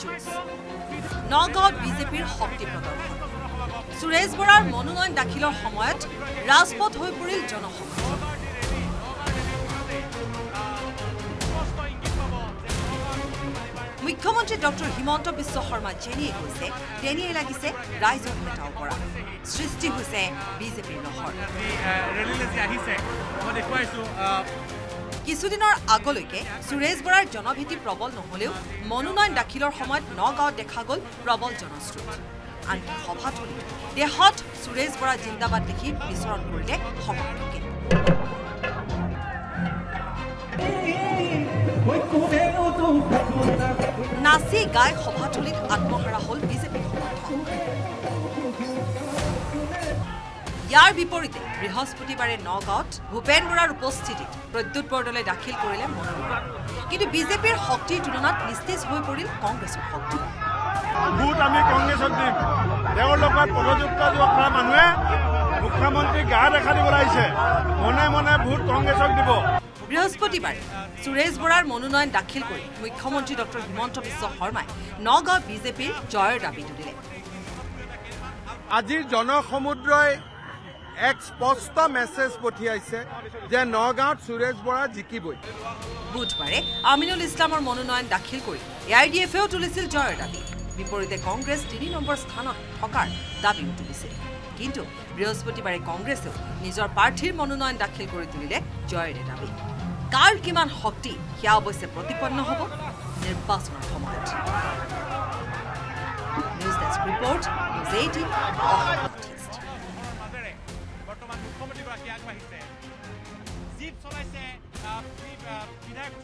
যুঁজ নগাঁৱত বিজেপিৰ শক্তি প্ৰদৰ্শন। সুৰেশ বৰাৰ মনোনয়ন দাখিলৰ সময়ত ৰাজপথ হৈ পৰিল জনসংঘ মুখ্যমন্ত্ৰী ডক্টৰ হিমন্ত বিশ্ব শৰ্মা যেনিয়ে কৈছে তেনিয়ে লাগিছে ৰাইজৰ নেতাও পৰা সৃষ্টি হৈছে বিজেপিৰ লহৰ কিছুদিনৰ আগলৈকে সুৰেশ বৰাৰ জনভীতি প্ৰবল নহলেও মনোনয়ন দাখিলৰ সময়ত নগাঁৱত দেখা গ'ল প্ৰবল জনশ্ৰোত আনকি সভাথলীত দেশত সুৰেশ বৰা জিন্দাবাদ দেখি বিচৰণ কৰিলে সমৰ্থকে নাচি গাই সভাথলীত আত্মহাৰা হ'ল বিজেপি সমৰ্থক। ইয়াৰ বিপৰীতে বৃহস্পতিবাৰে নগাঁৱত ভূপেন বৰাৰ উপস্থিতিত প্ৰদ্যুৎ বৰদলৈ দাখিল কৰিলে মনোনয়ন। কিন্তু বিজেপিৰ শক্তিৰ তুলনাত নিস্তেজ হৈ পৰিল কংগ্ৰেছৰ শক্তি। ভোট আমি কংগ্ৰেছক দিম। তেওঁৰ লগত পদযুক্ত কৰা মানুহে মুখ্যমন্ত্ৰীক গা দেখা দিবলৈ আহিছে। মনে মনে ভোট কংগ্ৰেছক দিব। বৃহস্পতিবাৰে সুৰেশ বৰাৰ মনোনয়ন দাখিল কৰি মুখ্যমন্ত্ৰী ডক্টৰ হিমন্ত বিশ্ব শৰ্মাই নগাঁও বিজেপিৰ জয়ৰ দাবী তুলিলে আজিৰ জনসমুদ্ৰই এক স্পষ্ট মেছেজ পঠিয়াইছে যে নগাঁৱত সুৰেশ বৰা জিকিবই। বুধবাৰে আমিনুল ইছলামৰ মনোনয়ন দাখিল কৰি এ আই ডি এফেও তুলিছিল জয়ৰ দাবী। বিপৰীতে কংগ্ৰেছ তিনি নম্বৰ স্থানত থকাৰ দাবীও তুলিছিল কিন্তু বৃহস্পতিবাৰে কংগ্ৰেছেও নিজৰ প্ৰাৰ্থীৰ মনোনয়ন দাখিল কৰি তুলিলে জয়েৰে দাবী। কাৰ কিমান শক্তি সেয়া অৱশ্যে প্ৰতিপন্ন হ'ব নিৰ্বাচনৰ সময়ত। News desk report news eighteen jeep চলাইছে বিধায়ক